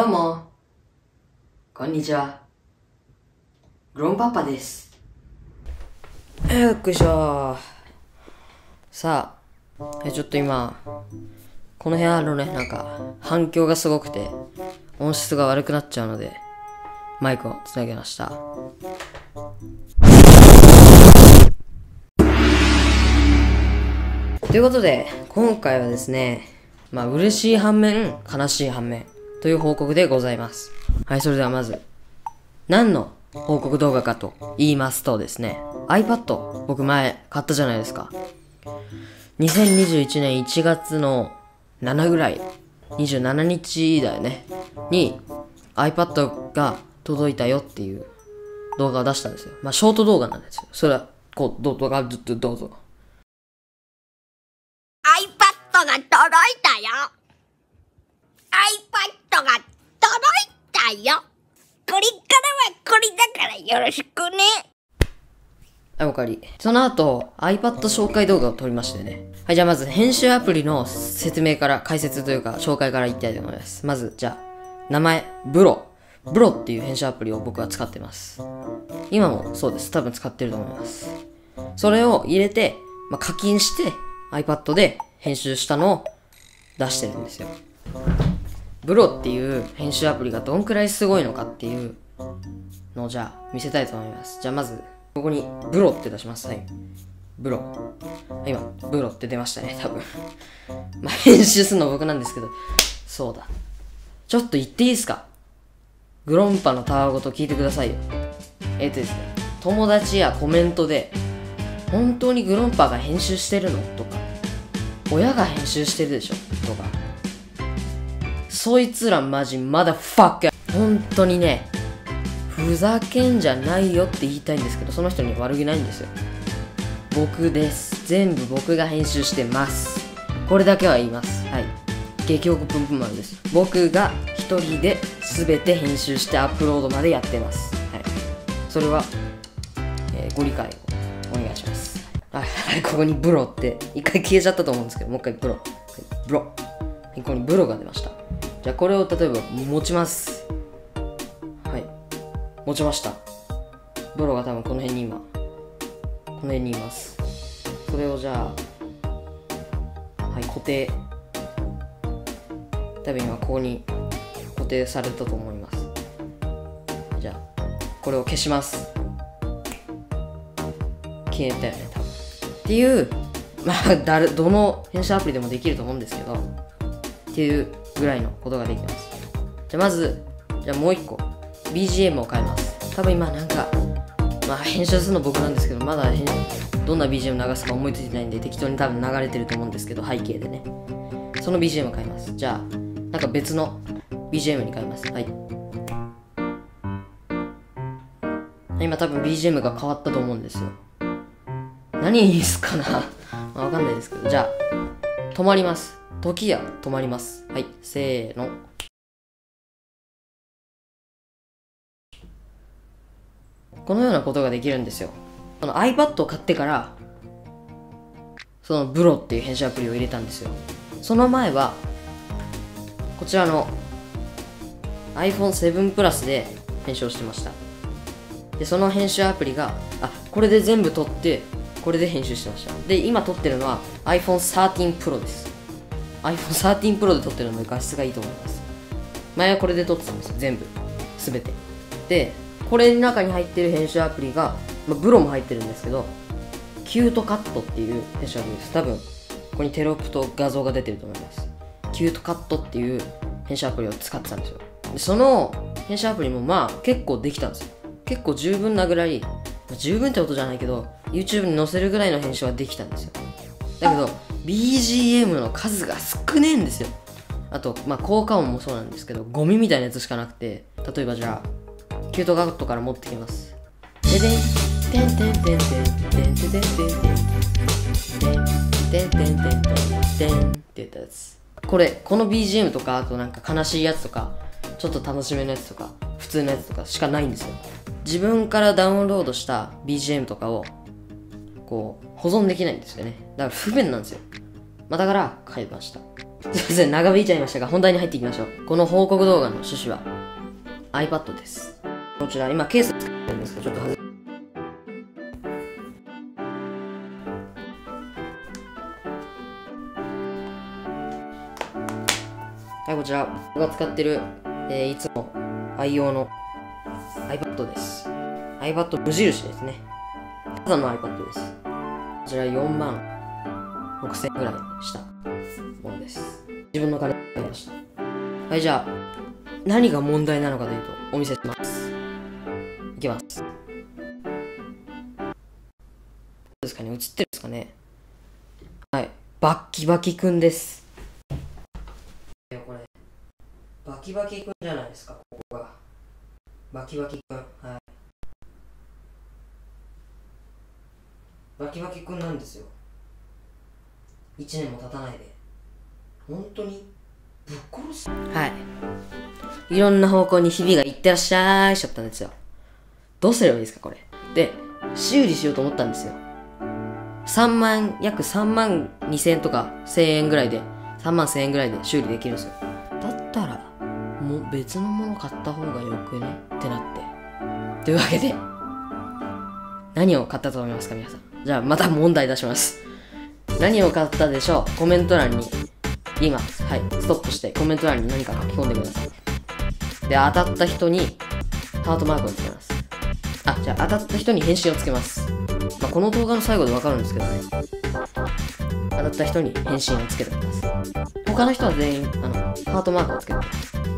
どうも。こんにちは。グロンパパです。よっこいしょさあ、えちょっと今、この部屋のね、なんか、反響がすごくて、音質が悪くなっちゃうので、マイクをつなげました。ということで、今回はですね、まあ、嬉しい反面、悲しい反面、という報告でございます。はい、それではまず、何の報告動画かと言いますとですね、iPad、僕前買ったじゃないですか。2021年1月の7ぐらい、27日だよね、に iPad が届いたよっていう動画を出したんですよ。まあ、ショート動画なんですよ。それは、こう、どうぞ、どどうぞ。iPad が届いたよ !iPad が届いたよこれからはこれだからよろしくねはい、おかり。その後、iPad 紹介動画を撮りましてね。はい、じゃあまず編集アプリの説明から、解説というか、紹介からいきたいと思います。まず、じゃあ、名前、ブロ。ブロっていう編集アプリを僕は使ってます。今もそうです。多分使ってると思います。それを入れて、まあ、課金して、iPad で編集したのを出してるんですよ。ブロっていう編集アプリがどんくらいすごいのかっていうのをじゃあ見せたいと思います。じゃあまず、ここにブロって出します。はい。ブロ。今、ブロって出ましたね、多分。まあ、編集するの僕なんですけど、そうだ。ちょっと言っていいですか？グロンパのたわごと聞いてくださいよ。えっとですね、友達やコメントで、本当にグロンパが編集してるの？とか、親が編集してるでしょ？とか、そいつらマジまだファック本当にね、ふざけんじゃないよって言いたいんですけど、その人に悪気ないんですよ。僕です。全部僕が編集してます。これだけは言います。はい。激おこぷんぷん丸です。僕が一人で全て編集してアップロードまでやってます。はい。それは、えーご理解をお願いします。はい、はいここにブロって、一回消えちゃったと思うんですけど、もう一回ブロ。はいブロ。ここにブロが出ました。じゃあこれを例えば持ちます。はい。持ちました。ブロが多分この辺に今、この辺にいます。それをじゃあ、はい、固定。多分今ここに固定されたと思います。じゃあ、これを消します。消えたよね、多分。っていう、まあ、誰、どの編集アプリでもできると思うんですけど、っていうぐらいのことができます。じゃあまず、じゃあもう一個、BGM を変えます。多分今なんか、まあ編集するの僕なんですけど、まだ編どんな BGM 流すか思いついてないんで適当に多分流れてると思うんですけど、背景でね。その BGM 変えます。じゃあ、なんか別の BGM に変えます。はい。今多分 BGM が変わったと思うんですよ。何にすかな わかんないですけど、じゃあ、止まります。時や止まります。はい、せーの。このようなことができるんですよ。この iPad を買ってから、そのブロっていう編集アプリを入れたんですよ。その前は、こちらの iPhone7 Plus で編集をしてました。で、その編集アプリが、あ、これで全部撮って、これで編集してました。で、今撮ってるのは iPhone13 Pro です。iPhone13 Pro で撮ってるので画質がいいと思います。前はこれで撮ってたんですよ、全部。すべて。で、これの中に入ってる編集アプリが、まあ、ブロも入ってるんですけど、 Cute CUT っていう編集アプリです。多分、ここにテロップと画像が出てると思います。 Cute CUT っていう編集アプリを使ってたんですよ。でその編集アプリもまあ結構できたんですよ。結構十分なぐらい、まあ十分ってことじゃないけど、YouTube に載せるぐらいの編集はできたんですよ。だけど、BGM の数が少ねえんですよ。あと、まあ、効果音もそうなんですけど、ゴミみたいなやつしかなくて、例えばじゃあ、キュートカットから持ってきます。ででん、てんてんてんてん、てんてんてんてんてん、てんてんてんてんてん、てんって言ったやつ。これ、この BGM とか、あとなんか悲しいやつとか、ちょっと楽しめのやつとか、普通のやつとかしかないんですよ。自分からダウンロードした BGM とかを、こう、保存できないんですよね。だから不便なんですよ。まあ、だから、買いました。すいません、長引いちゃいましたが、本題に入っていきましょう。この報告動画の趣旨は iPad です。ちら、今ケース作ってるんですけど、ちょっと外はい、こちら、僕が使ってる、えーいつも愛用の iPad です。iPad 無印ですね。ただの iPad です。こちら4万6000円ぐらいしたものです。自分の金で買いました。はい、じゃあ、何が問題なのかというと、お見せします。いきます。どうですかね？映ってるんですかね？はい。バッキバキくんです。いや、これ、バキバキくんじゃないですか、ここが。バキバキくん。はい。バキバキくんなんですよ。1年も経たないで。本当に？ぶっ殺す？はい。いろんな方向にひびがいってらっしゃいしちゃったんですよ。どうすればいいですか、これ。で、修理しようと思ったんですよ。3万、約3万2千円とか1000円ぐらいで、3万1000円ぐらいで修理できるんですよ。だったら、もう別のもの買った方がよくね？ってなって。というわけで、何を買ったと思いますか、皆さん。じゃあ、また問題出します。何を買ったでしょう？コメント欄に、今、はい、ストップしてコメント欄に何か書き込んでください。で、当たった人に、ハートマークをつけます。あ、じゃあ当たった人に返信をつけます。まあ、この動画の最後でわかるんですけどね。当たった人に返信をつけてください。他の人は全員、あの、ハートマークをつけて。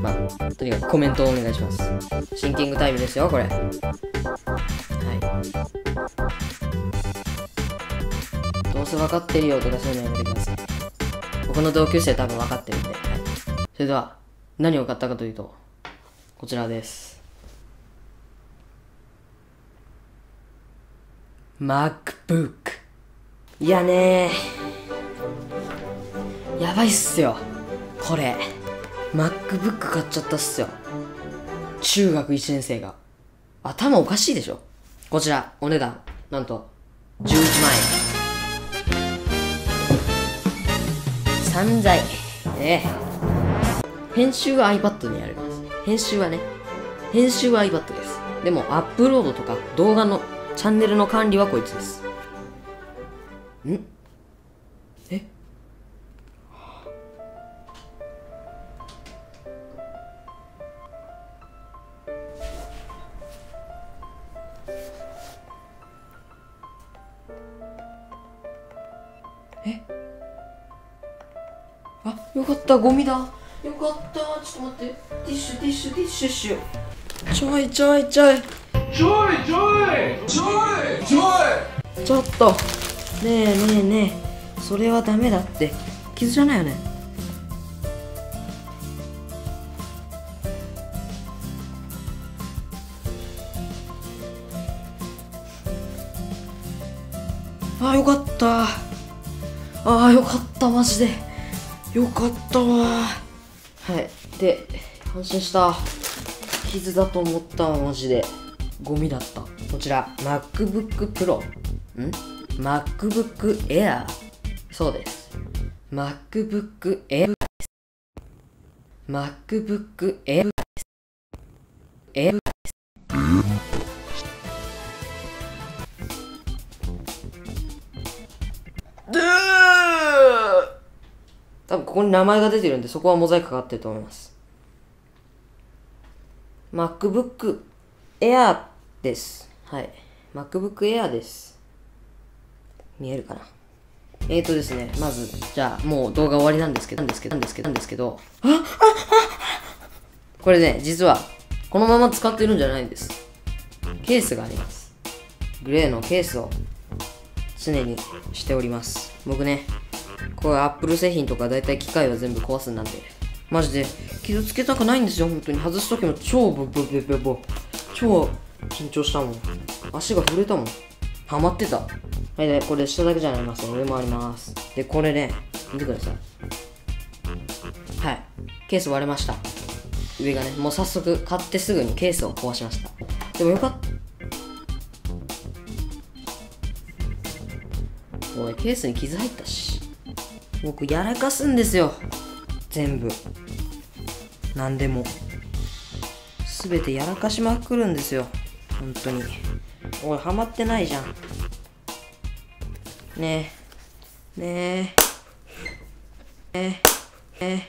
まあ、とにかくコメントをお願いします。シンキングタイムですよ、これ。はい。どうせ分かってるよとかそういうのやめてください。僕の同級生多分分かってるんで。はい。それでは、何を買ったかというと、こちらです。MacBook。いやねー。やばいっすよ。これ。MacBook 買っちゃったっすよ。中学1年生が。頭おかしいでしょ？こちら、お値段、なんと、11万円。散財。ね編集は iPad にやります。編集はね、編集は iPad です。でも、アップロードとか動画のチャンネルの管理はこいつです。ん？え？あ、よかった、ゴミだ。よかった、ちょっと待って。ティッシュ、ティッシュ、ティッシュ、ティッシュ。ちょいちょいちょい。Joy, joy, joy, joy. ちょいちょっと。ねえねえねえ。それはダメだって。傷じゃないよね。あ、よかった。ああ、よかった、マジで。よかったわ。はい。で、安心した。傷だと思ったわ、マジで。ゴミだった。こちら、MacBook Pro。ん ?MacBook Air。そうです。MacBook Air です。MacBook Air です。Air です。で多分ここに名前が出てるんでそこはモザイクかかってると思います MacBook Air ですはい。MacBook Air です。見えるかな？えーとですねまずじゃあもう動画終わりなんですけどなんですけどなんですけどなんですけどこれね実はこのまま使ってるんじゃないんですケースがありますグレーのケースを常にしております僕ねこういうアップル製品とか大体機械は全部壊すんなんでマジで傷つけたくないんですよ本当に外す時も超ブブブブブ超緊張したもん。足が震えたもん。ハマってた。はいでこれ下だけじゃありません上もあります。でこれね見てください。はい。ケース割れました。上がねもう早速買ってすぐにケースを壊しました。でもよかった。おいケースに傷入ったし。僕やらかすんですよ。全部。何でも。全てやらかしまくるんですよ。本当に。おいハマってないじゃん。ねえ。ねえ。ねえ。ねえ。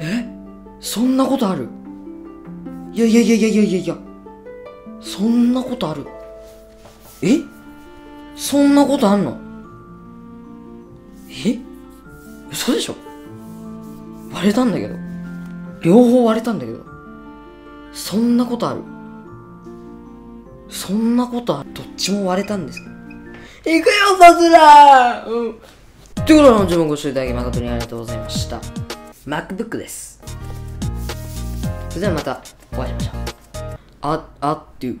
え？そんなことある？いやいやいやいやいやいや。いやそんなことある？え？そんなことあんの？え？嘘でしょ？割れたんだけど。両方割れたんだけど。そんなことある？そんなことある？どっちも割れたんですか？行くよさすらうん。ということで本日もご視聴いただき誠にありがとうございました。MacBook です。それではまたお会いしましょう。あ、あっていう